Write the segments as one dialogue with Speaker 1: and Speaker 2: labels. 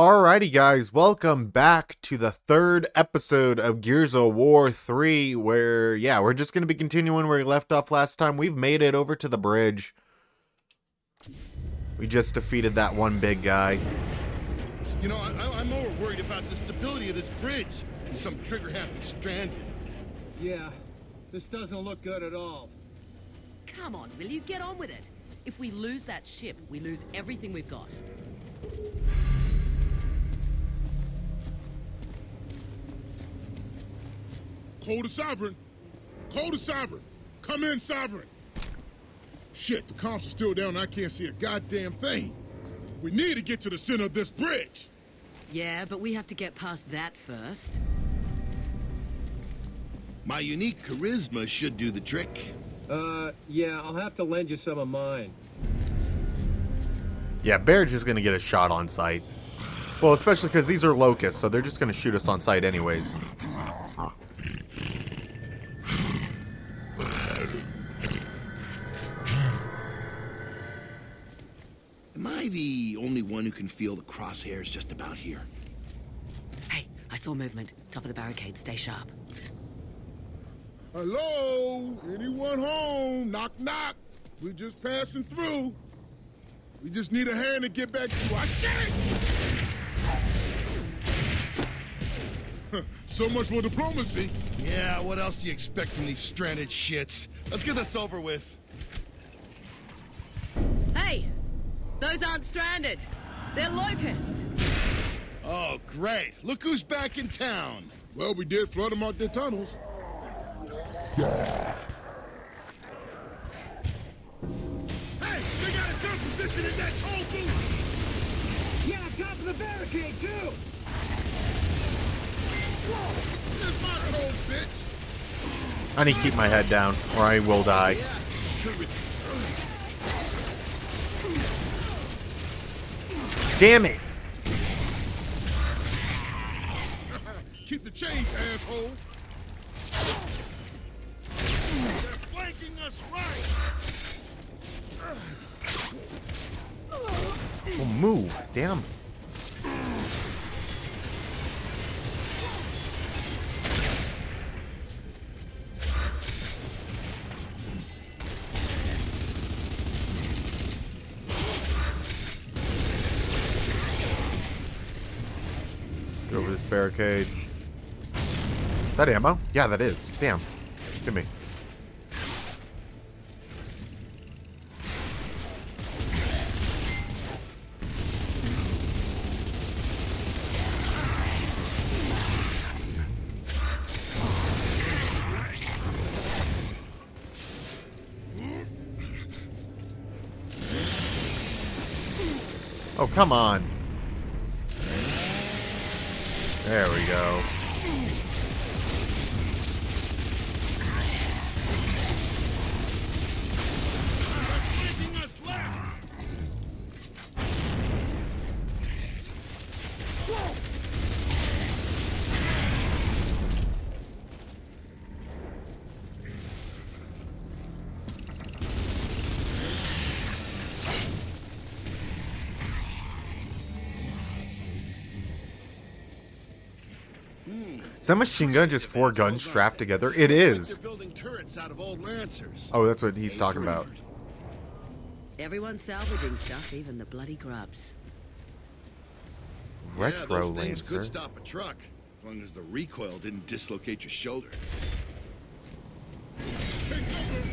Speaker 1: Alrighty, guys, welcome back to the third episode of Gears of War 3, where, yeah, we're just going to be continuing where we left off last time. We've made it over to the bridge. We just defeated that one big guy.
Speaker 2: You know, I, I- I'm more worried about the stability of this bridge than some trigger-happy stranded.
Speaker 3: Yeah, this doesn't look good at all.
Speaker 4: Come on, will you get on with it? If we lose that ship, we lose everything we've got.
Speaker 2: Call the Sovereign. Call the Sovereign. Come in, Sovereign. Shit, the comms are still down and I can't see a goddamn thing. We need to get to the center of this bridge.
Speaker 4: Yeah, but we have to get past that first.
Speaker 5: My unique charisma should do the trick.
Speaker 3: Uh, yeah, I'll have to lend you some of mine.
Speaker 1: Yeah, Barrage just going to get a shot on sight. Well, especially because these are locusts, so they're just going to shoot us on sight anyways.
Speaker 5: Am I the only one who can feel the crosshairs just about here?
Speaker 4: Hey, I saw movement. Top of the barricade. Stay sharp.
Speaker 2: Hello? Anyone home? Knock, knock. We're just passing through. We just need a hand to get back to our shit. so much for diplomacy.
Speaker 5: Yeah, what else do you expect from these stranded shits? Let's get this over with.
Speaker 4: Hey! Those aren't stranded. They're locust.
Speaker 5: Oh, great. Look who's back in town.
Speaker 2: Well, we did flood them out their tunnels. Yeah. Hey, they got a good position in that toll booth.
Speaker 3: Yeah, top of the barricade, too!
Speaker 1: I need to keep my head down, or I will die. Damn it!
Speaker 2: Keep the change, asshole. They're flanking us right.
Speaker 1: Oh, move. Damn. Get over this barricade. Is that ammo? Yeah, that is. Damn. Give me. Oh, come on. That machine gun just four guns strapped together? It
Speaker 2: Like
Speaker 1: is.
Speaker 2: They're building turrets out of old Lancers.
Speaker 1: Oh, that's what he's talking about.
Speaker 4: Everyone's salvaging stuff, even the bloody grubs.
Speaker 5: yeah,
Speaker 1: Retro
Speaker 5: those things could stop a truck, as long as the recoil didn't dislocate your shoulder.
Speaker 2: Take cover.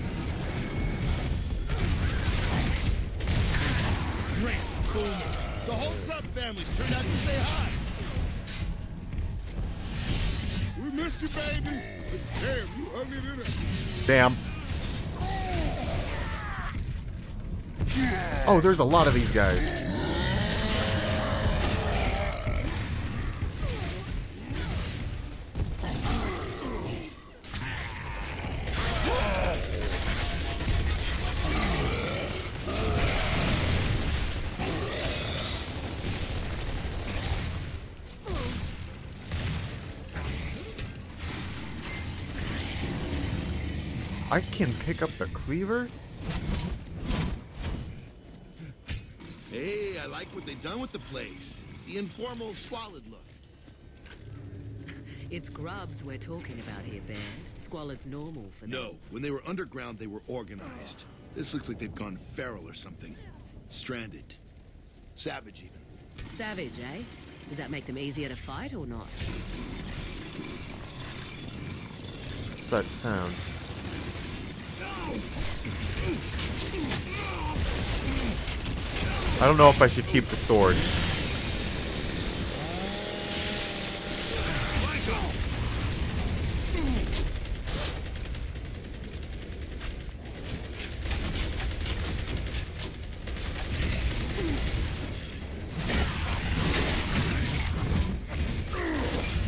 Speaker 5: Great boomers. The whole Grub family's turned out to say hi.
Speaker 2: Missed you, baby. Damn, you ugly than a...
Speaker 1: Damn. Oh, there's a lot of these guys. I can pick up the cleaver?
Speaker 5: Hey, I like what they've done with the place.
Speaker 6: The informal, squalid look.
Speaker 4: It's grubs we're talking about here, Baird. Squalid's normal for them.
Speaker 6: No, when they were underground, they were organized. This looks like they've gone feral or something. Stranded. Savage, even.
Speaker 4: Savage, eh? Does that make them easier to fight or not?
Speaker 1: What's that sound? I don't know if I should keep the sword.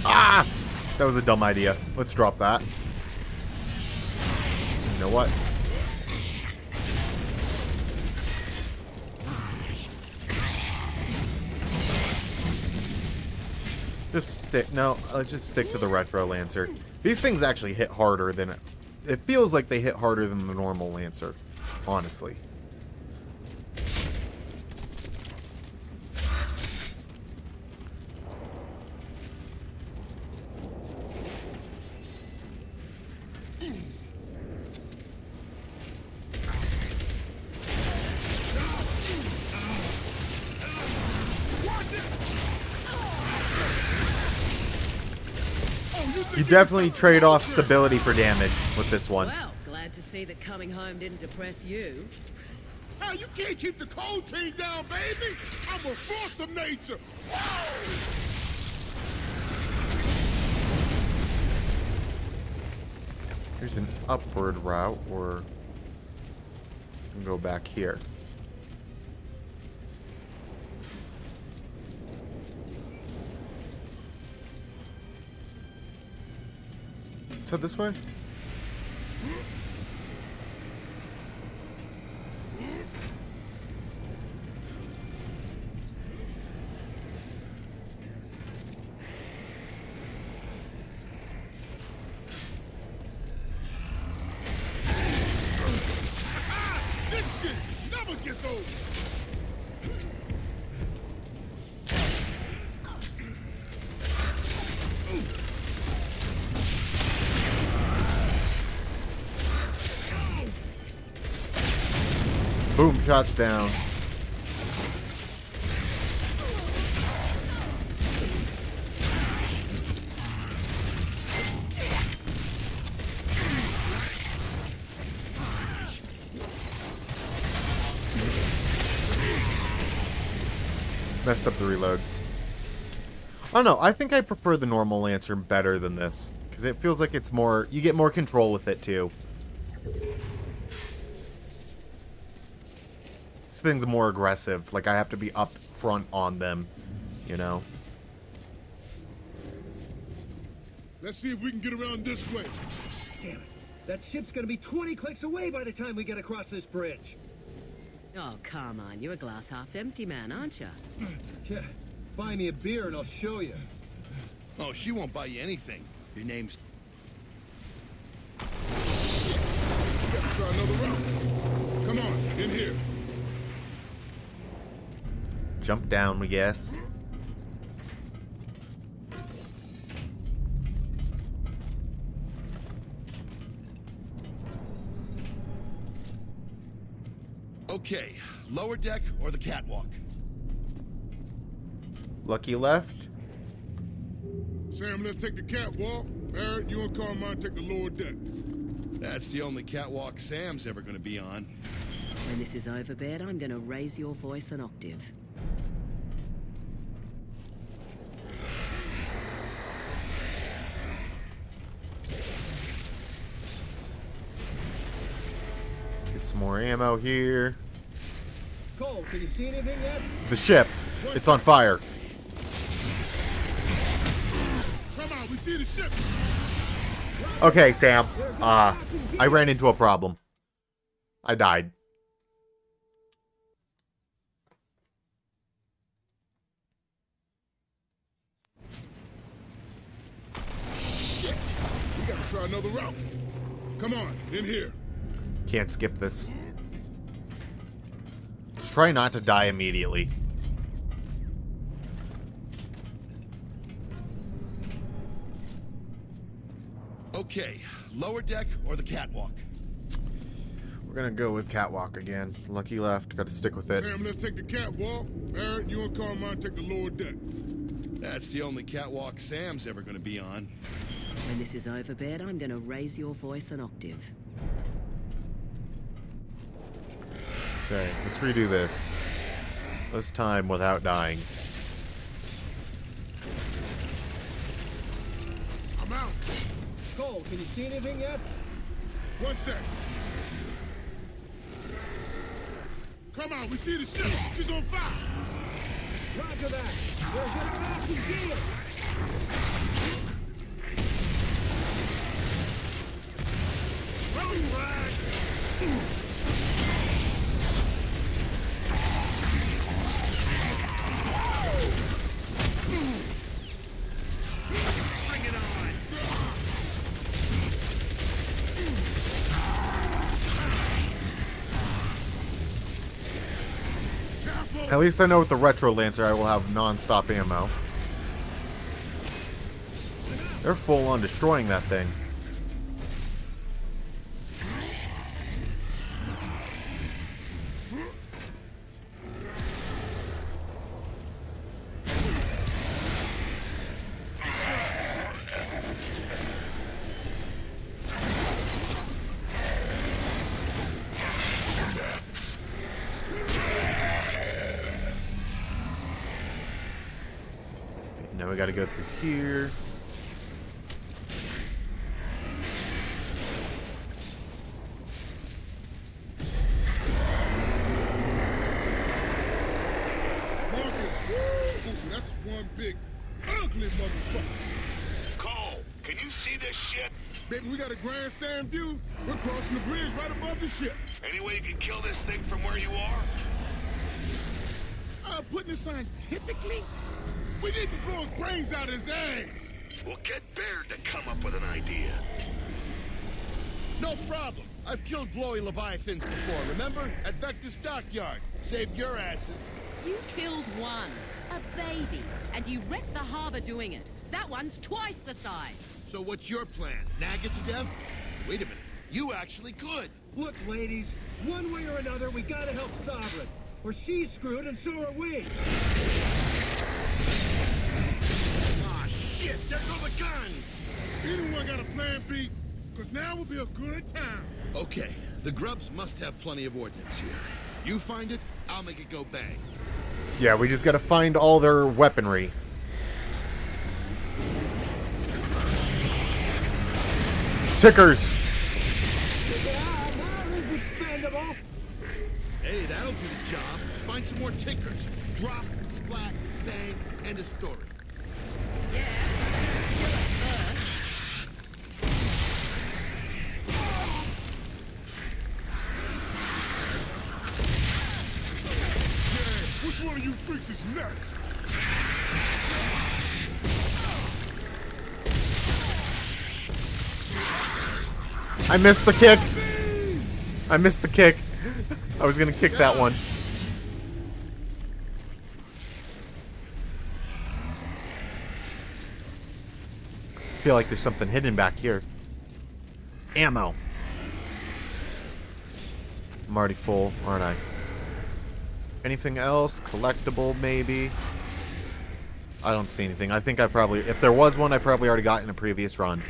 Speaker 1: Ah! That was a dumb idea. Let's drop that. You know what? Stick. No, let's just stick to the retro lancer. These things actually hit harder than it feels like they hit harder than the normal lancer. Honestly. You definitely trade off stability for damage with this one.
Speaker 4: Well, glad to see that coming home didn't depress you.
Speaker 2: Hey, you can't keep the Cole Train down, baby. I'm a force of nature. Whoa!
Speaker 1: There's an upward route, or we can go back here. So this way?
Speaker 2: Ah, this shit never gets old.
Speaker 1: Boom, shots down. Messed up the reload. I don't know. I think I prefer the normal Lancer better than this. Because it feels like it's more... You get more control with it, too. This thing's more aggressive. Like, I have to be up front on them. You know?
Speaker 2: Let's see if we can get around this way.
Speaker 3: Damn it. That ship's gonna be 20 clicks away by the time we get across this bridge.
Speaker 4: Oh, come on. You're a glass half empty man, aren't you?
Speaker 3: Yeah. Buy me a beer and I'll show you.
Speaker 6: Oh, she won't buy you anything. Your name's... Shit!
Speaker 2: We gotta try another route. Come on, in here.
Speaker 1: Jump down, we guess.
Speaker 6: Okay, lower deck or the catwalk?
Speaker 1: Lucky left.
Speaker 2: Sam, let's take the catwalk. Baird, you and Carmine take the lower deck.
Speaker 6: That's the only catwalk Sam's ever gonna be on.
Speaker 4: When this is over, Baird, I'm going to raise your voice an octave.
Speaker 1: Get some more ammo here.
Speaker 3: Cole, can you see anything yet?
Speaker 1: The ship. It's on fire.
Speaker 2: Come on, we see the ship.
Speaker 1: Okay, Sam. Uh, I ran into a problem. I died.
Speaker 2: Shit. We gotta try another route. Come on, in here.
Speaker 1: Can't skip this. Just try not to die immediately.
Speaker 6: Okay, lower deck or the catwalk?
Speaker 1: We're gonna go with catwalk again. Lucky left, gotta stick with it.
Speaker 2: Sam, let's take the catwalk. Baird, you and Carmine take the lower deck.
Speaker 6: That's the only catwalk Sam's ever gonna be on.
Speaker 4: When this is over, Baird, I'm gonna raise your voice an octave.
Speaker 1: Okay, let's redo this. This time without dying.
Speaker 2: I'm out.
Speaker 3: Cole, can you see anything yet?
Speaker 2: One sec. Come on, we see the ship. She's on fire.
Speaker 3: Roger that. We're gonna massive deal.
Speaker 2: Running rag.
Speaker 1: At least I know with the Retro Lancer I will have non-stop ammo. They're full on destroying that thing.
Speaker 2: Crossing the bridge right above the ship.
Speaker 6: Any way you can kill this thing from where you are?
Speaker 2: Uh, putting it scientifically, we need to blow his brains out of his ass.
Speaker 6: Well, get Baird to come up with an idea.
Speaker 5: No problem. I've killed glowy leviathans before, remember? At Vector Stockyard. Saved your asses.
Speaker 4: You killed one, a baby, and you wrecked the harbor doing it. That one's twice the size.
Speaker 5: So what's your plan? Nag it to death? Wait a minute. You actually could.
Speaker 3: Look, ladies, one way or another, we gotta help Sovereign. Or she's screwed and so are we.
Speaker 5: Ah, shit! There go the guns!
Speaker 2: Anyone got a plan B? Because now will be a good time.
Speaker 5: Okay, the grubs must have plenty of ordnance here. You find it, I'll make it go bang.
Speaker 1: Yeah, we just gotta find all their weaponry. Tickers!
Speaker 3: Yeah, now it's expendable.
Speaker 5: Hey, that'll do the job. Find some more tickers. Drop, splat, bang, end of story.
Speaker 4: Yeah,
Speaker 2: which one of you freaks is next?
Speaker 1: I missed the kick! I missed the kick. I was gonna kick that one. feel like there's something hidden back here. Ammo. I'm already full, aren't I? Anything else? Collectible, maybe? I don't see anything. I think I probably... If there was one, I probably already got in a previous run.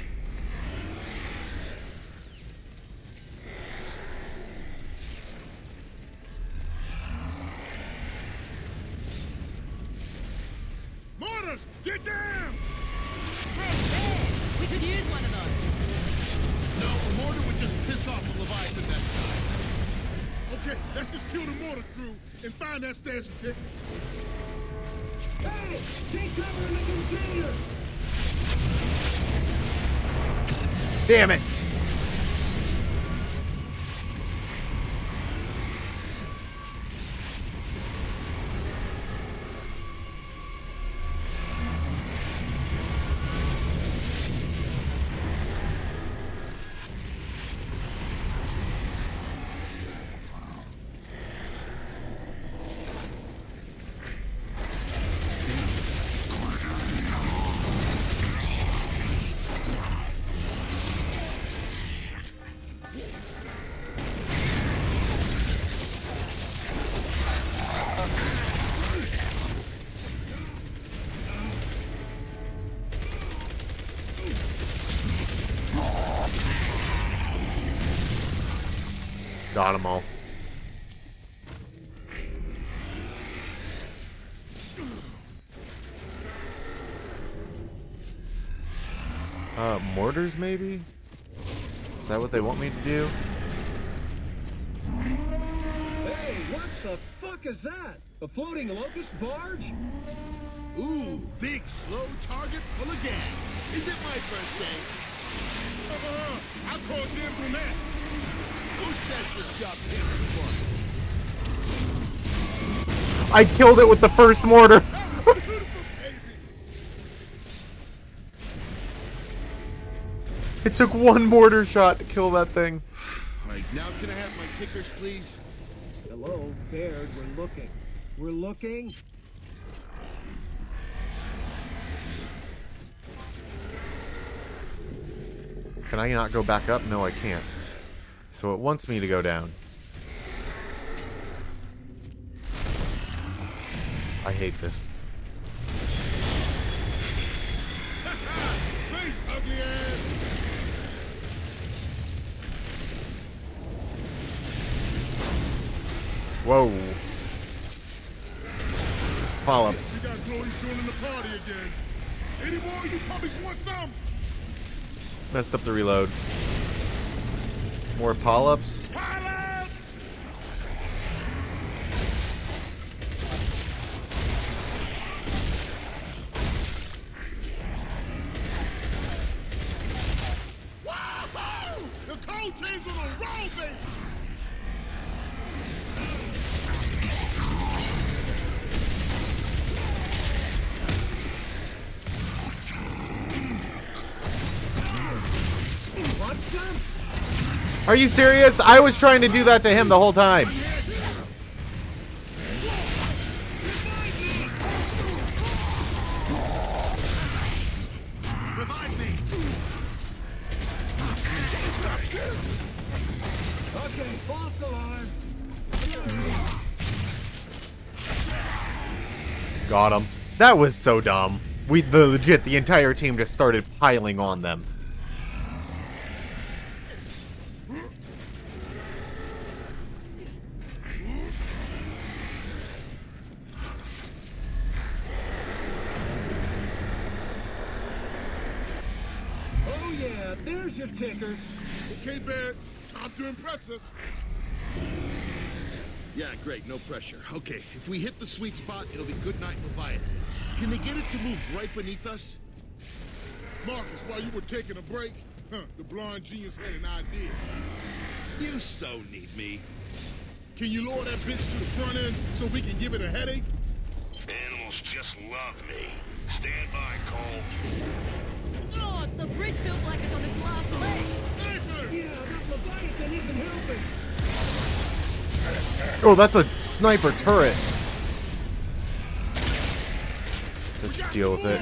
Speaker 1: Got them all. Uh, mortars maybe? Is that what they want me to do?
Speaker 3: Hey, what the fuck is that? A floating locust barge?
Speaker 5: Ooh, big slow target full of gas. Is it my first day?
Speaker 2: Uh-uh. I called dibs on that.
Speaker 1: I killed it with the first mortar! It took one mortar shot to kill that thing.
Speaker 5: All right, now can I have my tickers, please?
Speaker 3: Hello, Baird, we're looking. We're looking?
Speaker 1: Can I not go back up? No, I can't. So it wants me to go down. I hate this.
Speaker 2: Thanks, ugly ass.
Speaker 1: Whoa. Polyps.
Speaker 2: We got Chloe joining the party again. Any more? You puppies want some?
Speaker 1: Messed up the reload. More polyps. Are you serious? I was trying to do that to him the whole time. Got him. That was so dumb. We the legit the entire team just started piling on them.
Speaker 3: Oh yeah, there's your tickers.
Speaker 2: Okay, Baird, time to impress us.
Speaker 5: Yeah, great, no pressure. Okay, if we hit the sweet spot, it'll be good night Leviathan. Can they get it to move right beneath us?
Speaker 2: Marcus, while you were taking a break, huh, the blonde genius had an idea.
Speaker 5: You so need me.
Speaker 2: Can you lower that bitch to the front end so we can give it a headache?
Speaker 7: Animals just love me. Stand by, Cole.
Speaker 4: God, the bridge feels like it's on its last legs.
Speaker 2: Sniper!
Speaker 3: Yeah, that Leviathan isn't helping.
Speaker 1: Oh, that's a sniper turret. Let's deal with it.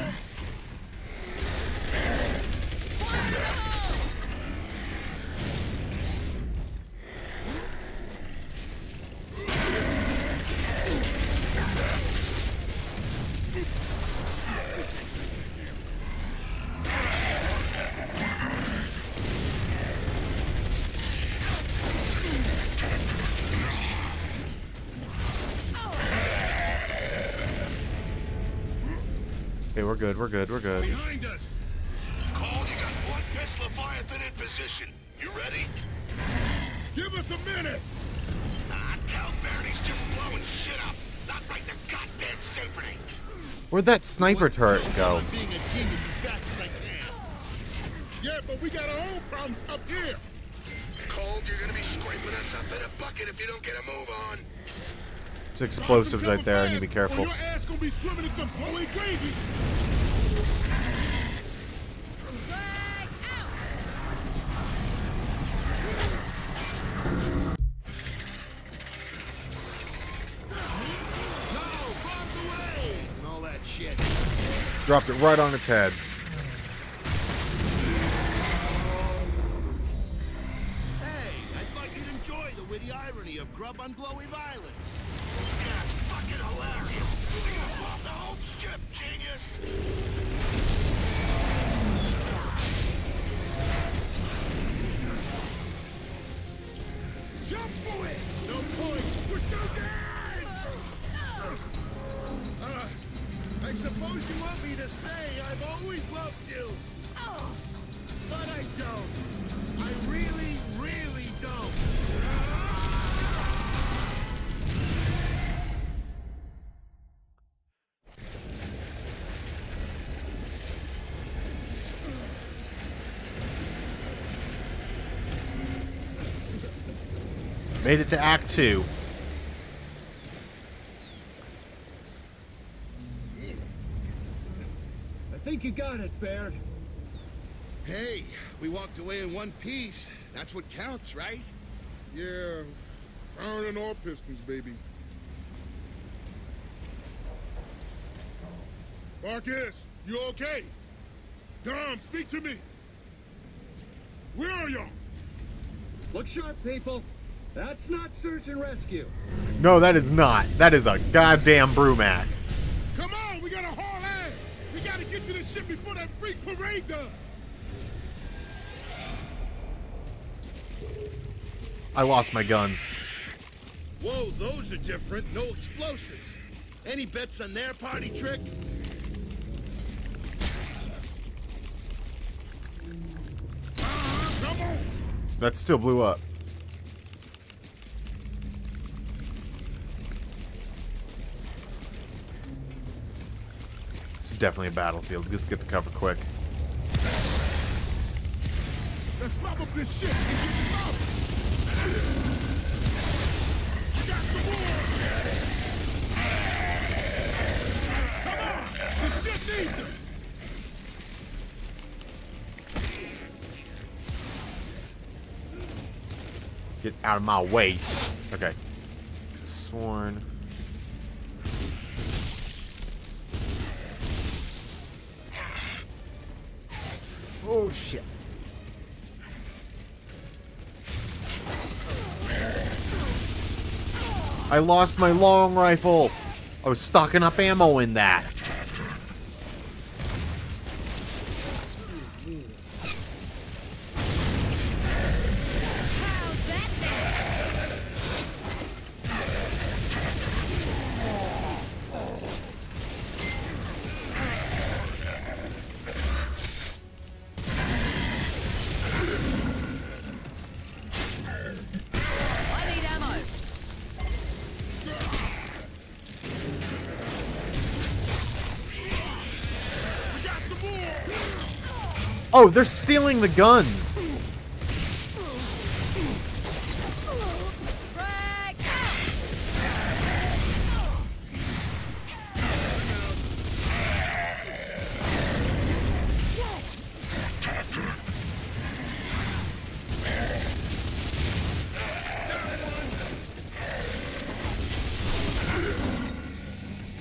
Speaker 1: Okay, we're good, we're good, we're good.
Speaker 2: Behind us!
Speaker 7: Cole, you got one pissed Leviathan in position. You ready?
Speaker 2: Give us a minute!
Speaker 7: Ah, tell Baird he's just blowing shit up. Not right the goddamn symphony.
Speaker 1: Where'd that sniper turret go?
Speaker 5: I'm being a genius as fast as I can.
Speaker 2: Yeah, but we got our own problems up here!
Speaker 7: Cole, you're gonna be scraping us up in a bucket if you don't get a move on.
Speaker 1: There's explosives right there, I need to be careful.
Speaker 2: Your ass gonna be swimming in some Chloe gravy!
Speaker 4: Drag out.
Speaker 5: No, bombs away! And all that shit.
Speaker 1: Dropped it right on its head. Made it to Act Two.
Speaker 3: I think you got it, Baird.
Speaker 5: Hey, we walked away in one piece. That's what counts, right?
Speaker 2: Yeah, firing all pistons, baby. Marcus, you okay? Dom, speak to me. Where are y'all?
Speaker 3: Look sharp, people. That's not search and rescue.
Speaker 1: No, that is not. That is a goddamn Brumak.
Speaker 2: Come on, we gotta haul ass. We gotta get to this ship before that freak parade does.
Speaker 1: I lost my guns.
Speaker 5: Whoa, those are different. No explosives. Any bets on their party trick?
Speaker 2: Uh-huh, on.
Speaker 1: That still blew up. Definitely a battlefield. Let's get the cover quick.
Speaker 2: Let's mop up this shit and get this out. We got some more. Come on, this shit needs us.
Speaker 1: Get out of my way. Okay. Sworn. Oh shit. I lost my long rifle. I was stocking up ammo in that. Oh, they're stealing the guns.
Speaker 4: Frag!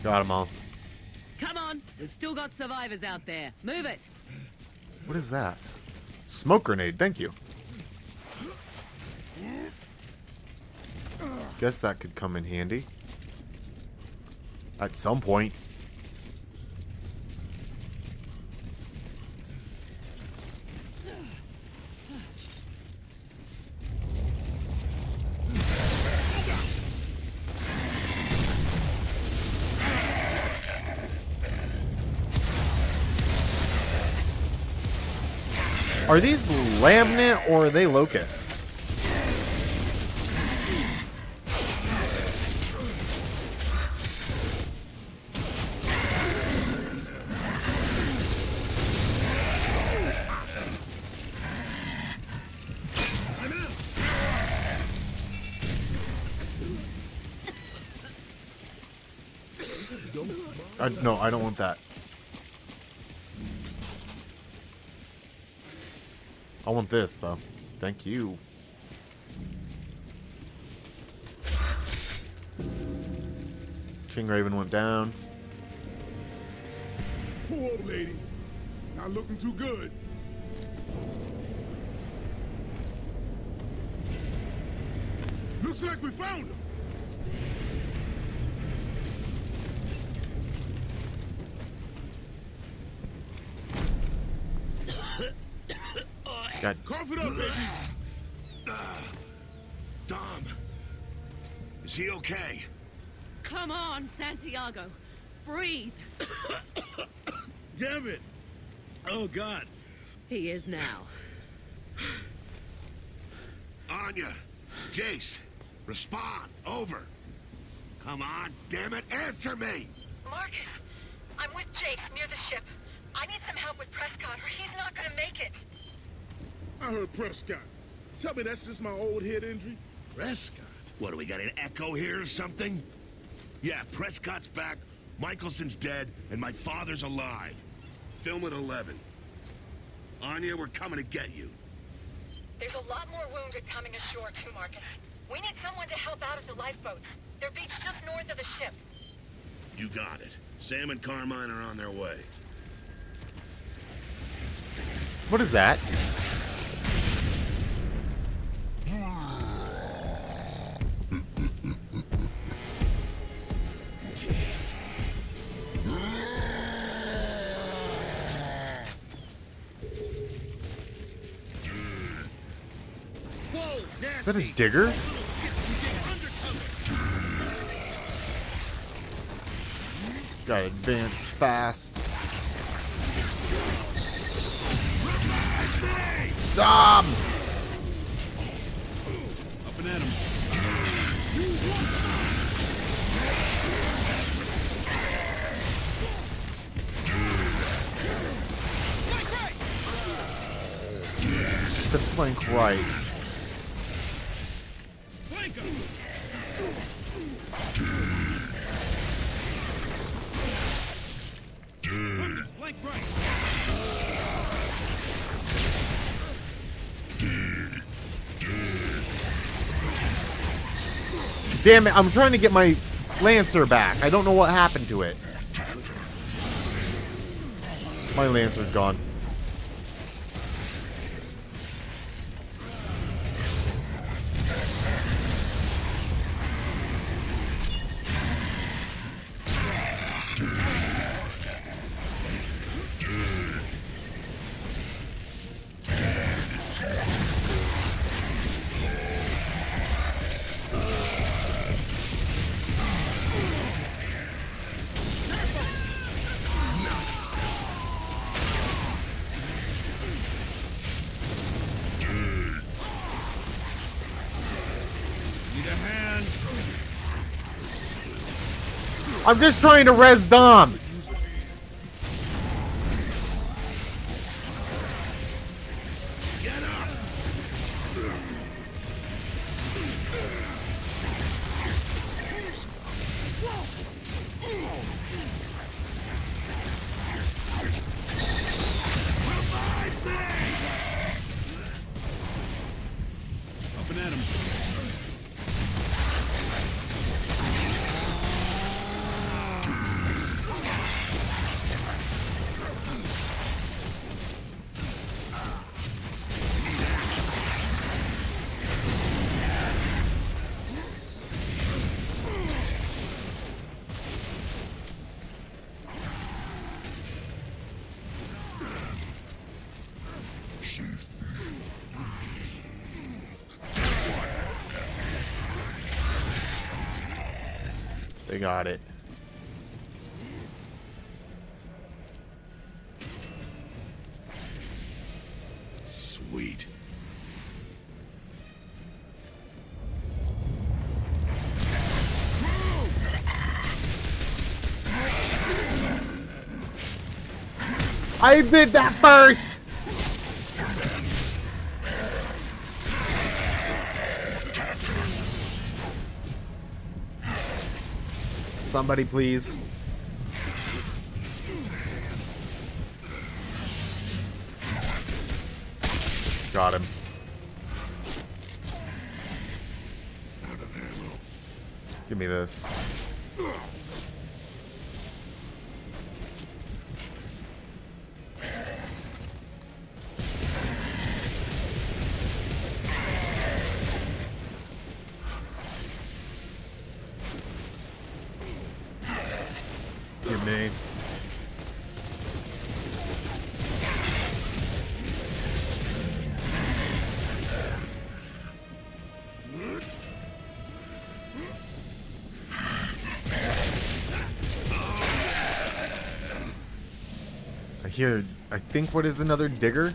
Speaker 1: Got them all.
Speaker 4: Come on, we've still got survivors out there. Move it.
Speaker 1: What is that? Smoke grenade, thank you. Guess that could come in handy. At some point. Are these Lambent or are they locust? No, I don't want that. I want this, though. Thank you. King Raven went down.
Speaker 2: Poor old lady. Not looking too good. Looks like we found her.
Speaker 5: Okay?
Speaker 4: Come on, Santiago. Breathe.
Speaker 3: damn it! Oh, God.
Speaker 4: He is now.
Speaker 6: Anya, Jace, respond. Over. Come on, damn it, answer me!
Speaker 8: Marcus, I'm with Jace near the ship. I need some help with Prescott or he's not gonna make it.
Speaker 2: I heard Prescott. Tell me that's just my old head injury?
Speaker 6: Prescott? What, do we got an echo here or something? Yeah, Prescott's back, Michaelson's dead, and my father's alive. Film at 11. Anya, we're coming to get you.
Speaker 8: There's a lot more wounded coming ashore too, Marcus. We need someone to help out at the lifeboats. They're beached just north of the ship.
Speaker 6: You got it. Sam and Carmine are on their way.
Speaker 1: What is that? That a digger? Gotta advance fast. Dom!
Speaker 3: Up and at him.
Speaker 1: Said flank right. Damn it, I'm trying to get my Lancer back. I don't know what happened to it. My Lancer's gone. I'm just trying to res Dom. They got it.
Speaker 6: Sweet.
Speaker 1: I did that first! Somebody please. Got him. Give me this. Hear, I think what is another digger?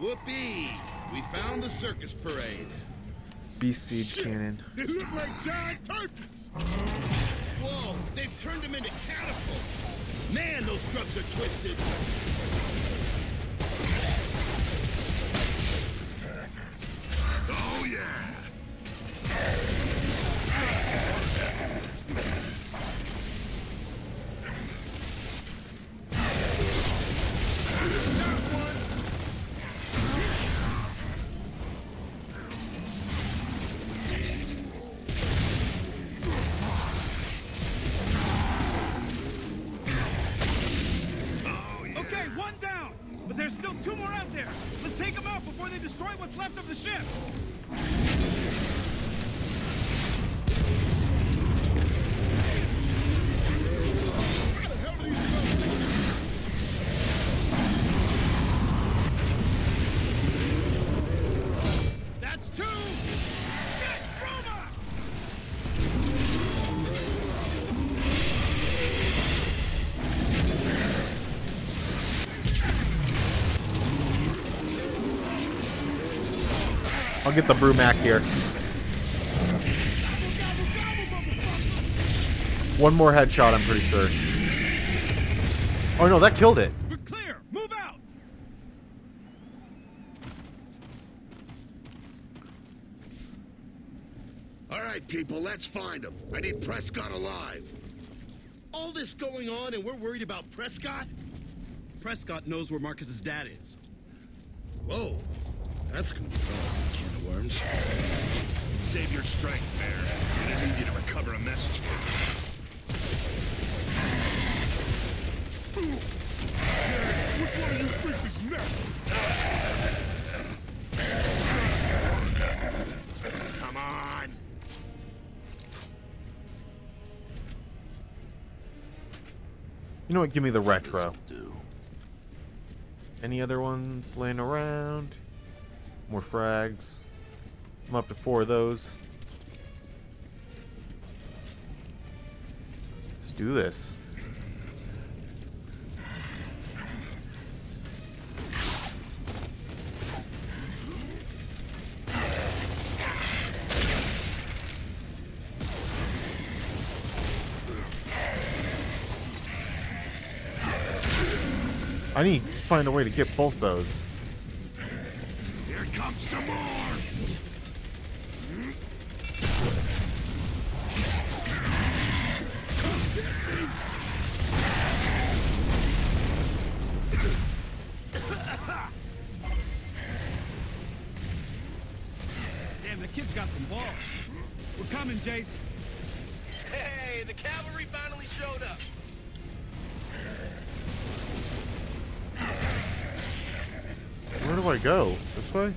Speaker 5: Whoopee! We found the circus parade.
Speaker 1: Beast siege
Speaker 2: Shit,
Speaker 1: cannon.
Speaker 2: They look like giant turkeys.
Speaker 5: Whoa, they've turned them into catapults. Man, those grubs are twisted.
Speaker 1: I'll get the Brumak here. One more headshot, I'm pretty sure. Oh no, that killed it.
Speaker 9: We're clear! Move out!
Speaker 6: All right, people, let's find him. I need Prescott alive.
Speaker 5: All this going on and we're worried about Prescott?
Speaker 9: Prescott knows where Marcus's dad is.
Speaker 5: Whoa, that's gonna be a can of worms.
Speaker 6: Save your strength, Bear. I need you to recover a message for me.
Speaker 2: Which one of you freaks is next?
Speaker 6: Come on!
Speaker 1: You know what? Give me the retro. Any other ones laying around? More frags. I'm up to four of those. Let's do this. I need to find a way to get both those.
Speaker 6: Here comes some more!
Speaker 9: Damn, the kid's got some balls. We're coming, Jace.
Speaker 5: Hey, the cavalry finally showed up.
Speaker 1: Where do I go? This way?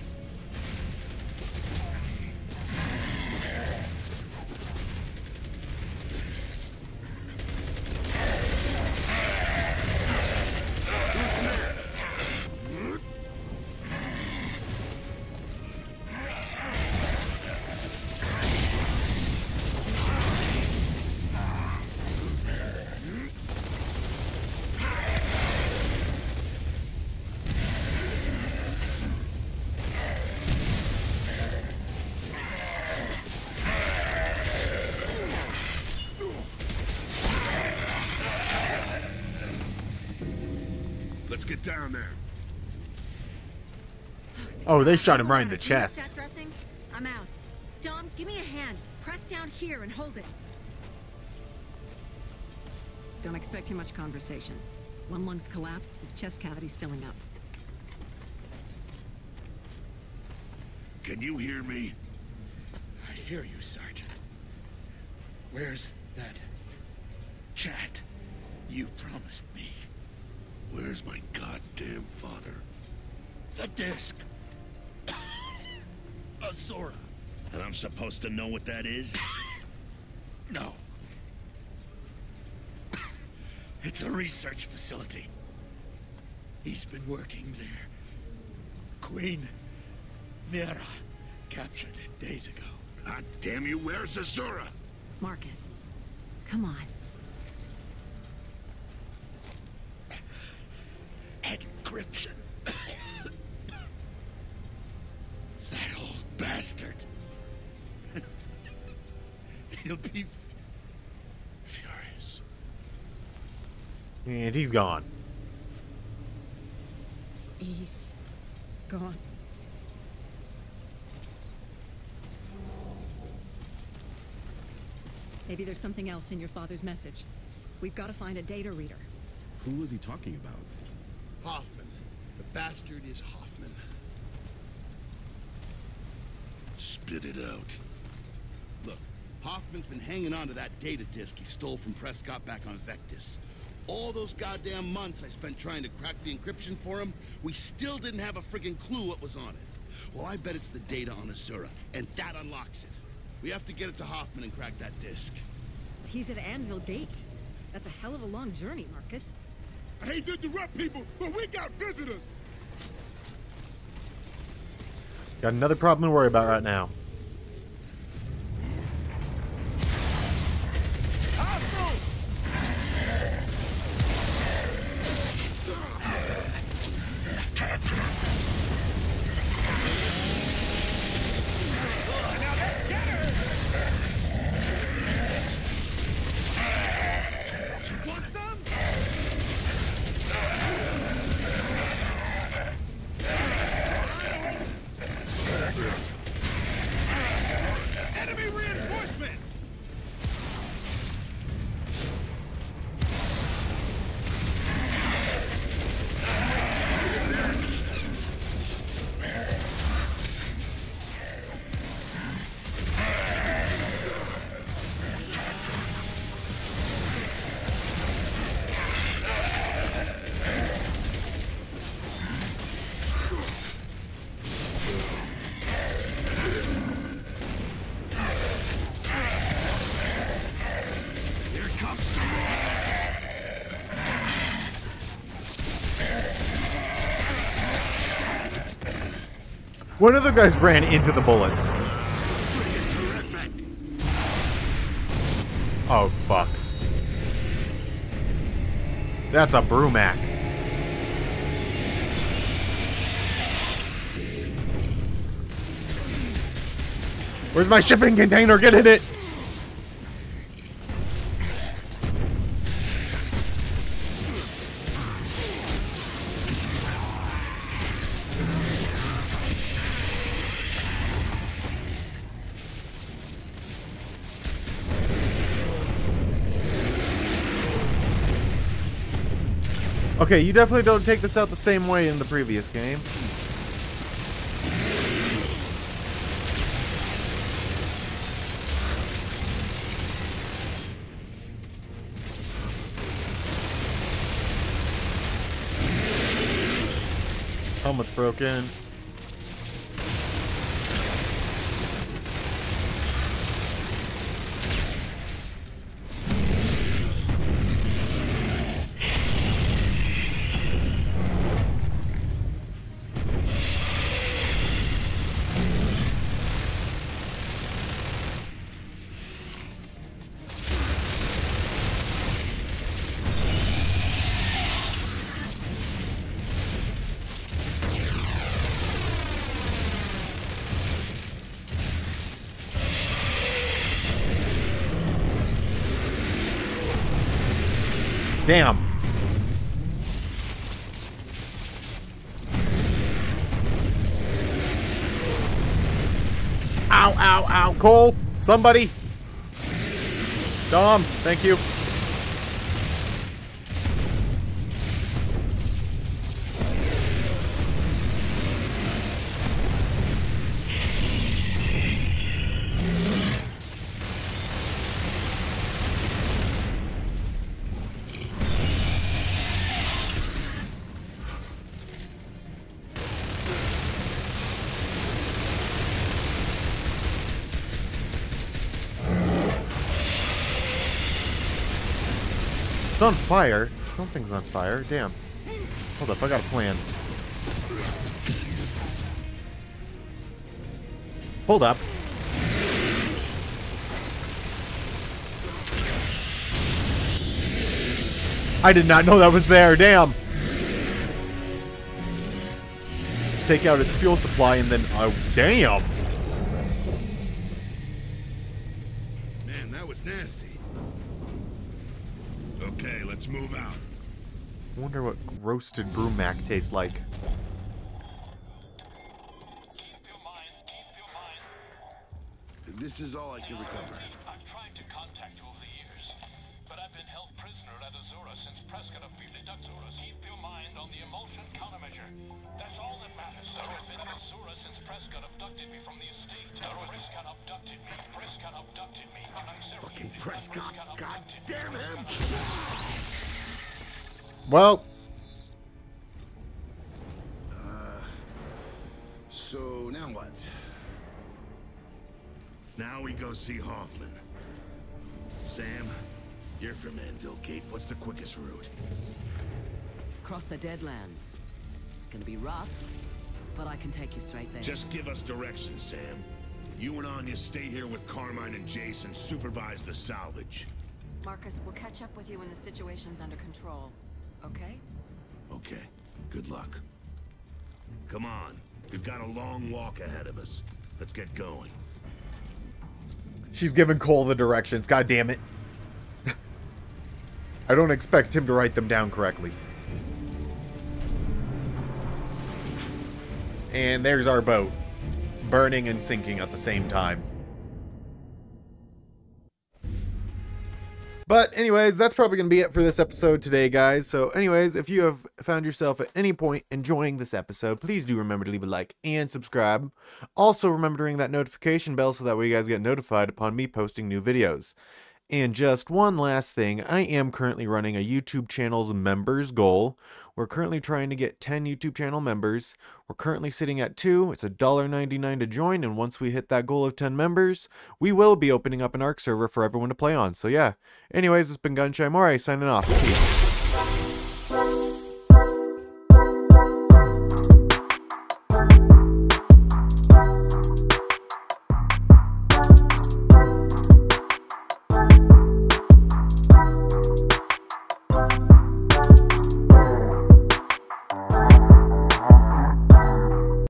Speaker 1: Oh, they shot him right in the chest.
Speaker 8: dressing? I'm out. Dom, give me a hand. Press down here and hold it. Don't expect too much conversation. One lung's collapsed, his chest cavity's filling up.
Speaker 6: Can you hear me?
Speaker 5: I hear you, Sergeant. Where's that chat you promised me?
Speaker 6: Where's my goddamn father?
Speaker 5: The disc. Azura.
Speaker 6: And I'm supposed to know what that is?
Speaker 5: No. It's a research facility. He's been working there. Queen Myrrah captured it days ago.
Speaker 6: God damn you, where's Azura?
Speaker 8: Marcus, come on.
Speaker 6: Encryption.
Speaker 1: And he's gone.
Speaker 4: He's gone. Maybe there's something else in your father's message. We've got to find a data reader.
Speaker 9: Who was he talking about?
Speaker 5: Hoffman. The bastard is Hoffman.
Speaker 6: Spit it out.
Speaker 5: Look, Hoffman's been hanging on to that data disk he stole from Prescott back on Vectis. All those goddamn months I spent trying to crack the encryption for him, we still didn't have a friggin' clue what was on it. Well, I bet it's the data on Azura, and that unlocks it. We have to get it to Hoffman and crack that disk.
Speaker 4: He's at Anvil Gate. That's a hell of a long journey, Marcus.
Speaker 2: I hate to interrupt people, but we got visitors.
Speaker 1: Got another problem to worry about right now. One of the guys ran into the bullets. Oh, fuck. That's a Brumak. Where's my shipping container? Get in it! Okay, you definitely don't take this out the same way in the previous game. Helmet's broken. Damn. Ow, ow, ow. Cole, somebody. Dom, thank you. On fire. Something's on fire. Damn. Hold up, I got a plan. Hold up. I did not know that was there. Damn. take out its fuel supply, and then oh damn!
Speaker 10: Man, that was nasty.
Speaker 6: Okay, let's move out.
Speaker 1: I wonder what roasted brumak tastes like.
Speaker 10: This is all I can recover.
Speaker 1: Well, uh,
Speaker 10: So now what?
Speaker 6: Now we go see Hoffman. Sam, you're from Anvil Gate. What's the quickest route?
Speaker 4: Cross the Deadlands. It's gonna be rough, but I can take you straight there.
Speaker 6: Just give us directions, Sam. You and Anya stay here with Carmine and Jason. Supervise the salvage.
Speaker 11: Marcus, we'll catch up with you when the situation's under control. Okay?
Speaker 6: Okay. Good luck. Come on. We've got a long walk ahead of us. Let's get going.
Speaker 1: she's giving Cole the directions. God damn it. I don't expect him to write them down correctly. And there's our boat. Burning and sinking at the same time. But anyways, that's probably going to be it for this episode today, guys. So anyways, if you have found yourself at any point enjoying this episode, please do remember to leave a like and subscribe. Also remember to ring that notification bell so that way you guys get notified upon me posting new videos. And just one last thing, I am currently running a YouTube channel's members goal. We're currently trying to get 10 YouTube channel members. We're currently sitting at 2. It's $1.99 to join, and once we hit that goal of 10 members, we will be opening up an ARK server for everyone to play on. So yeah. Anyways, it's been Gunshy Moray signing off. Peace.